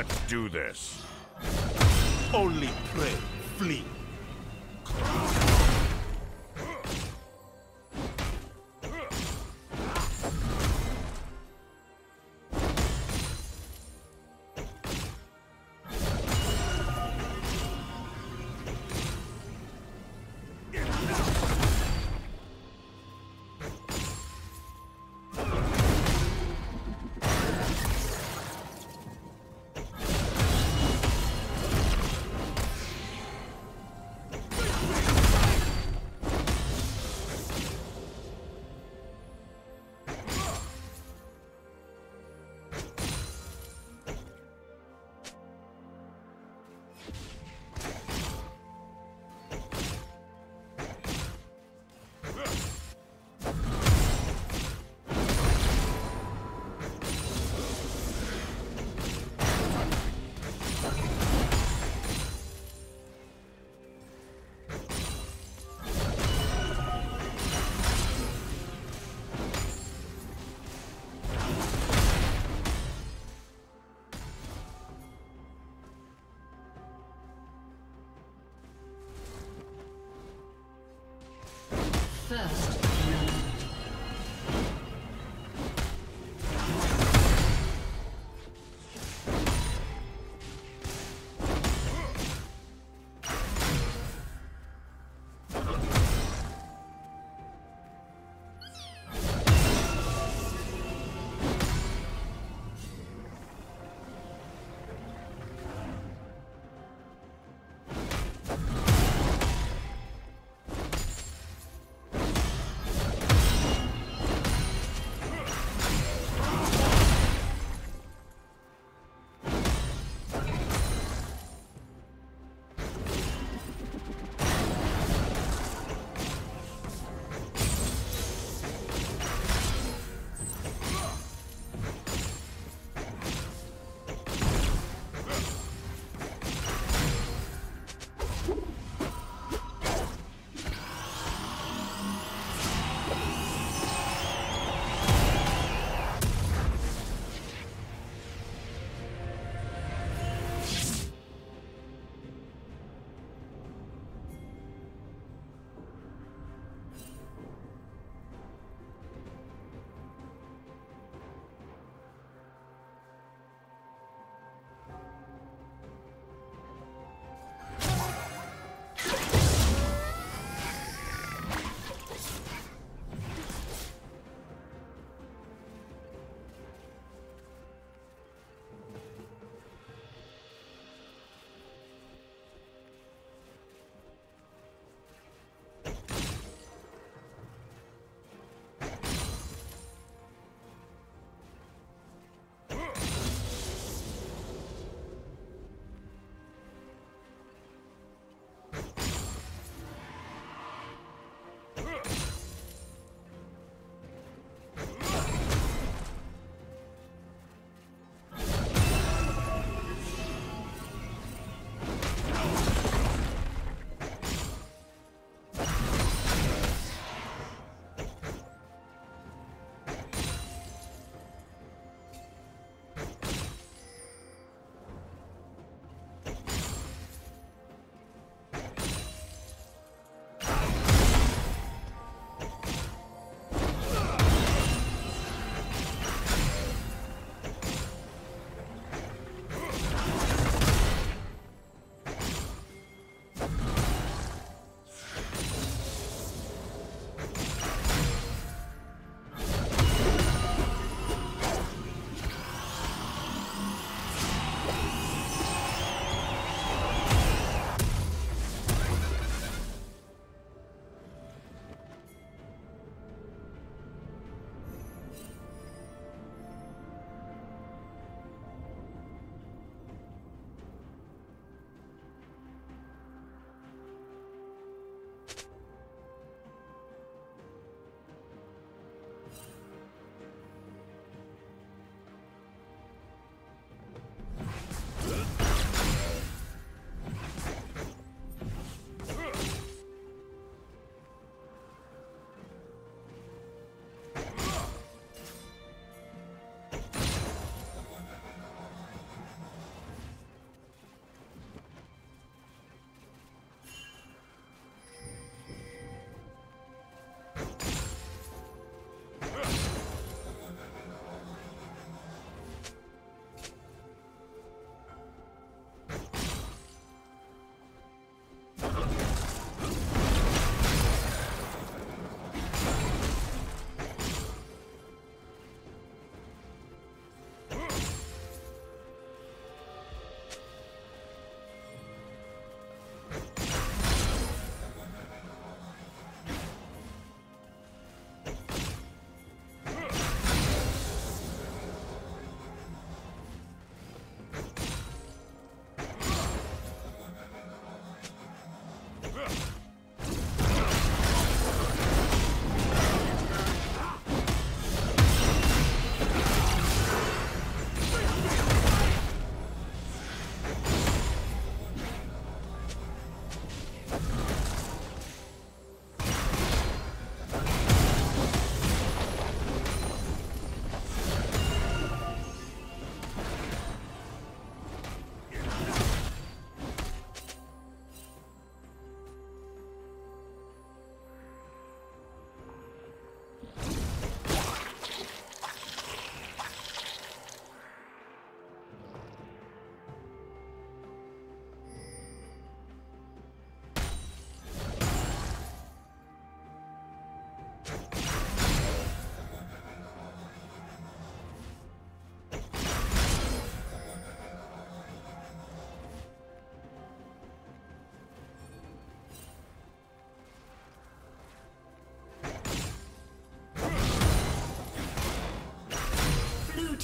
Let's do this. Only pray, flee. First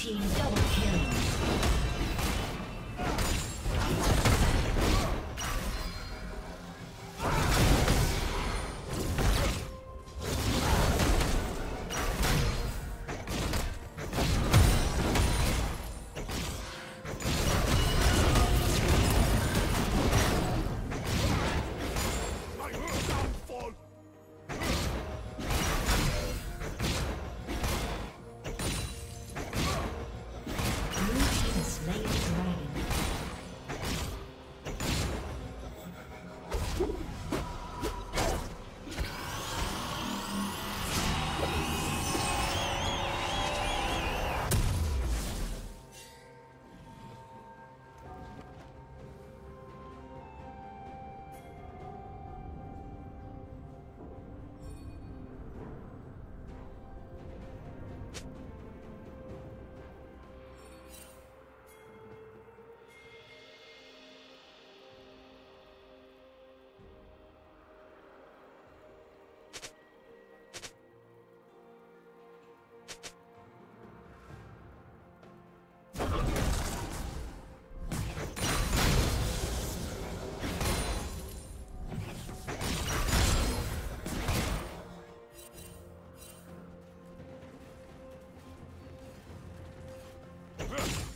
team. Ugh!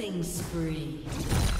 Killing spree.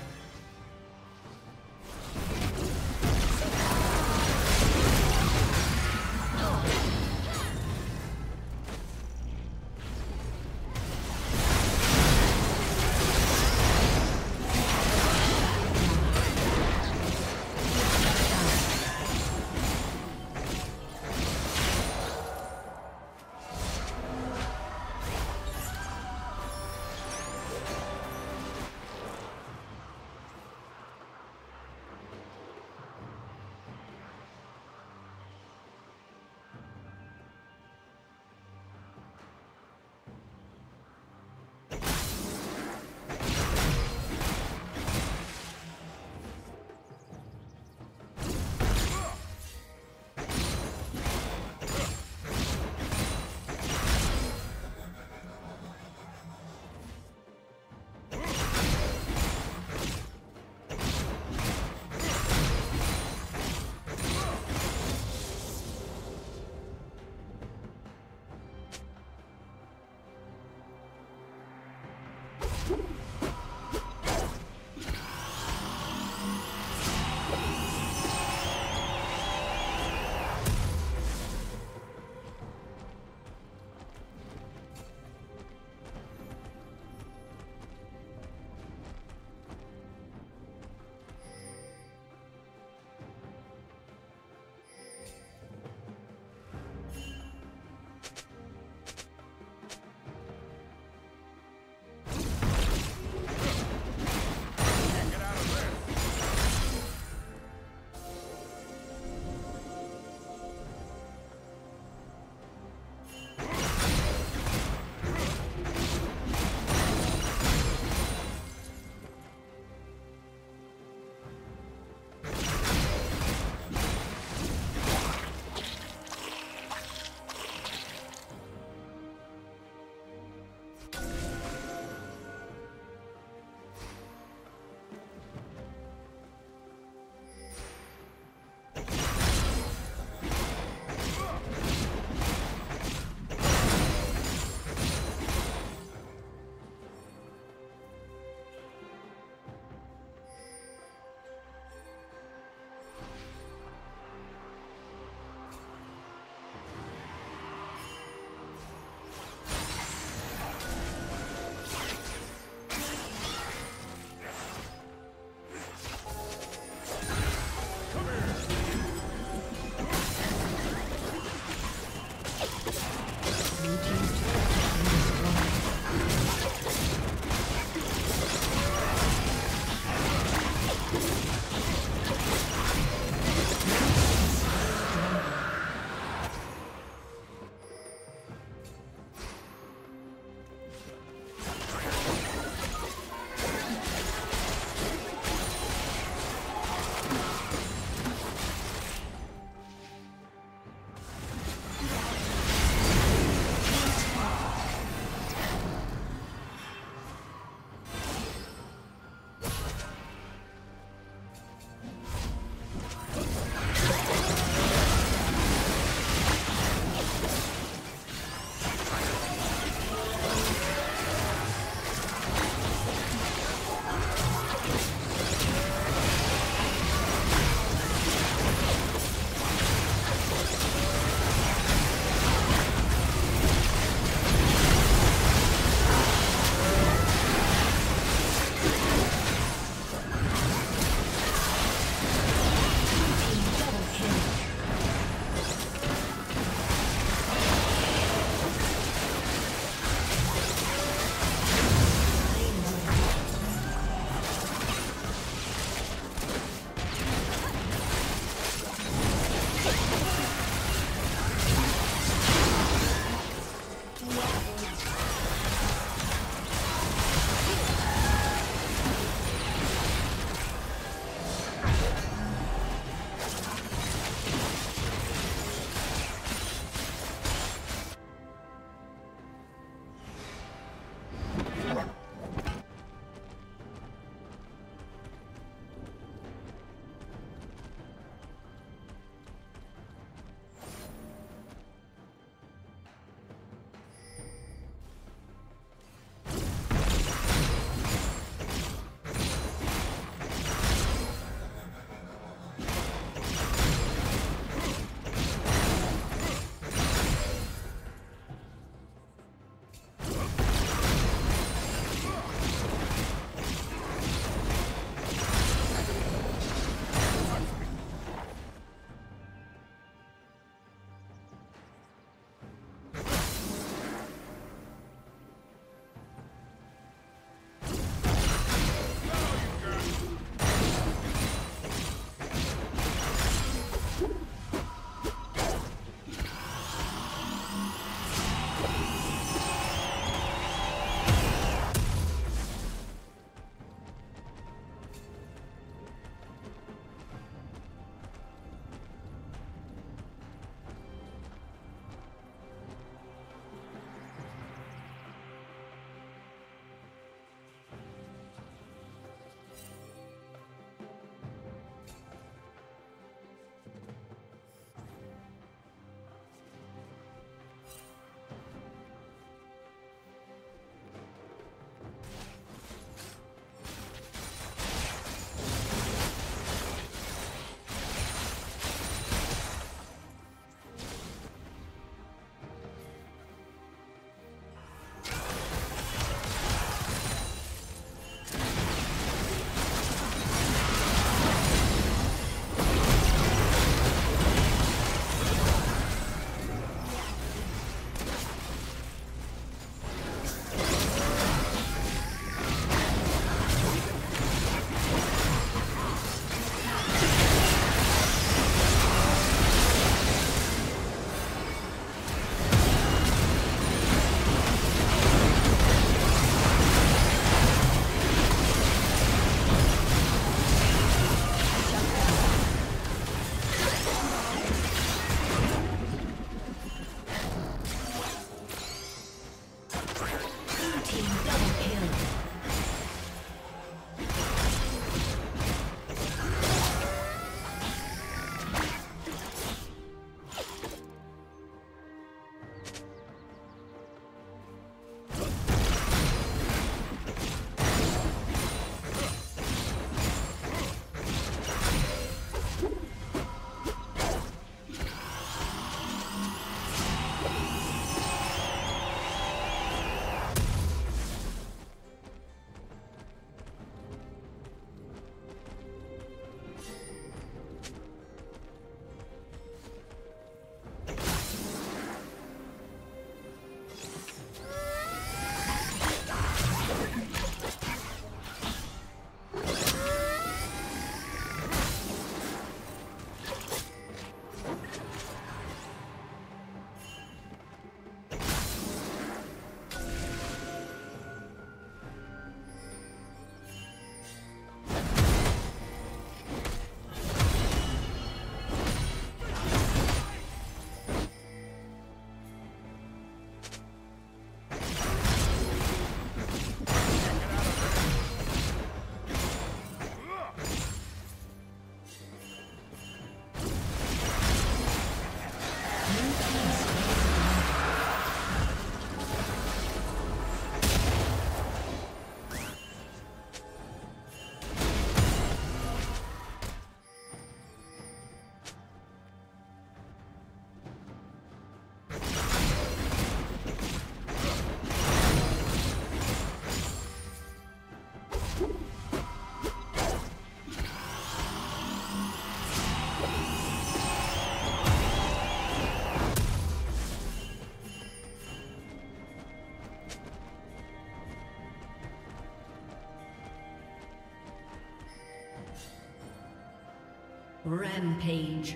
Rampage.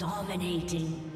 Dominating.